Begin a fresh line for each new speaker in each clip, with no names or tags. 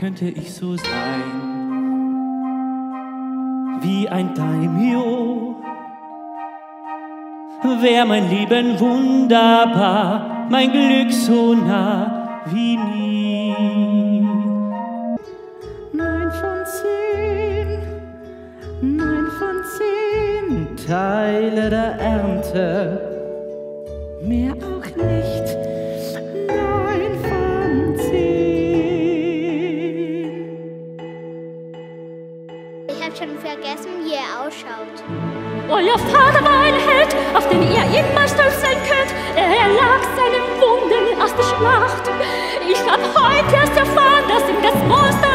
Könnte ich so sein wie ein Daimyo? Wär mein Leben wunderbar, mein Glück so nah wie nie. Neun von zehn, neun von zehn Teile der Ernte, mehr auch nicht. Neun von zehn.
Ich habe schon vergessen, wie er ausschaut.
Euer Vater war ein Held, auf den ihr immer stolz sein könnt. Er erlag seinen Wunden aus der Schlacht. Ich hab heute erst erfahren, dass ihm das Monster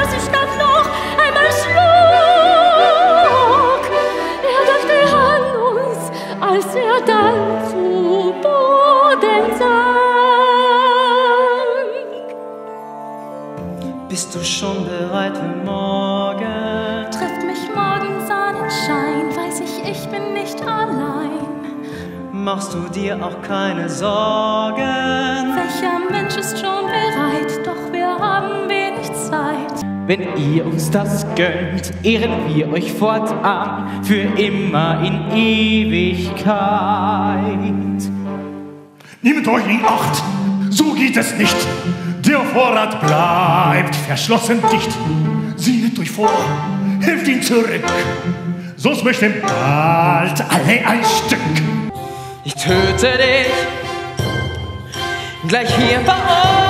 Bist du schon bereit für morgen?
Trifft mich morgen Sonnenschein, weiß ich, ich bin nicht allein.
Machst du dir auch keine Sorgen?
Welcher Mensch ist schon bereit, doch wir haben wenig Zeit.
Wenn ihr uns das gönnt, ehren wir euch fortan für immer in Ewigkeit.
Nehmt euch in Acht, so geht es nicht. Der Vorrat bleibt verschlossen dicht. Sieht euch vor, helft ihm zurück, sonst möchten bald alle ein Stück.
Ich töte dich gleich hier bei uns.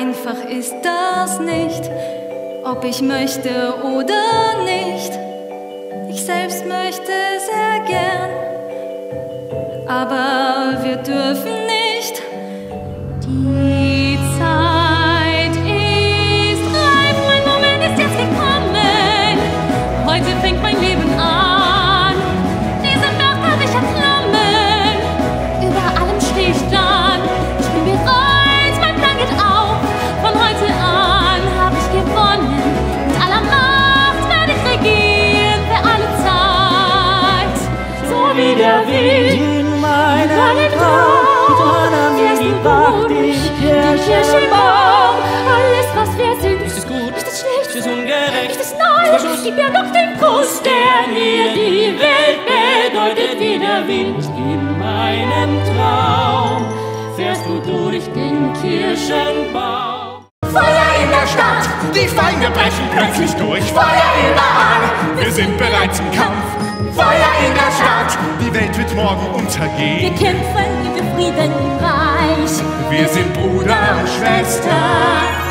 Einfach ist das nicht, ob ich möchte oder nicht. Ich selbst möchte sehr gern, aber wir dürfen nicht. Die Zeit ist reif, mein Moment ist jetzt gekommen. Heute
meiner Mini wacht ich
Die Kirche im Baum, alles was wir sind.
Ist es gut?
Ist es schlecht?
Ist es ungerecht?
Ist es neu? Gib mir doch den Kuss, der mir die Welt bedeutet wie der Wind.
In meinem Traum fährst du durch den Kirchenbaum.
Feuer in der Stadt, die Feinde brechen plötzlich durch. Feuer überall, wir sind bereit zum Kampf. Feuer in der Stadt, die Welt wird morgen
Wir
untergehen.
kämpfen für Frieden im Reich.
Wir sind Bruder und Schwester.